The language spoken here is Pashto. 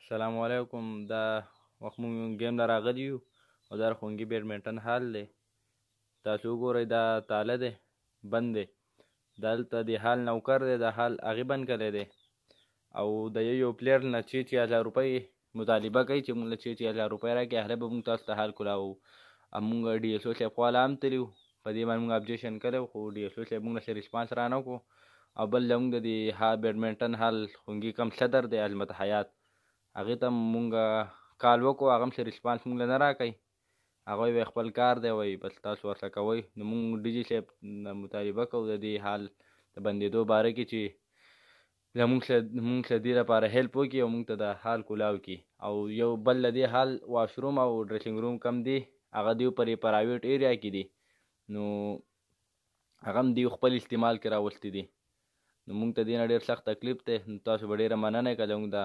السلام علیکم دا وخت مونږ ګیم لا راغلی یو او دا ښوونګي بیډمنټن هال دی تاسو وګورئ دا تاله دی بند دی دلته د هال نوکر دی دا هال هغې بند کړی دی او د یو یو پلیر نه چې چې هزار روپۍ مطالبه کوي چې مونږ له چې چې هزار روپۍ راکړي هله به مونږ تاسو ته هال کولاوو مونږ ډي ایس او صاحب خواله هم تللي په دې باندې موږ ابجیکشن کړی وو خو ډي ایس او صاحب موږ نه څه ریسپانس رانه کړو او بل زموږ د دې بیډمنټن هال ښوونځي کوم صدر دی عظمت حیات هغه ته موږ کال وکړو هغه هم څه ریسپانس موږ له نه راکوي هغه وایي خپل کار دی وایي بس تاسو ورسره کوئ نو موږ ډي جي صاحب مطالبه کوو د دې حال د بندېدو باره کې چې له موږ سره موږ سره دې لپاره هیلپ وکړي او موږ ته دا حال کولاو کړي او یو بل له دې حال واش روم او ډریسنګ روم کم دي هغه دیو پرې پراویټ ایریا کې دي نو هغه هم دیو خپل استعمال کې راوستي دي نو موږ ته دې نه ډیر سخت تکلیف دی نو تاسو به ډیره مننه کوو دا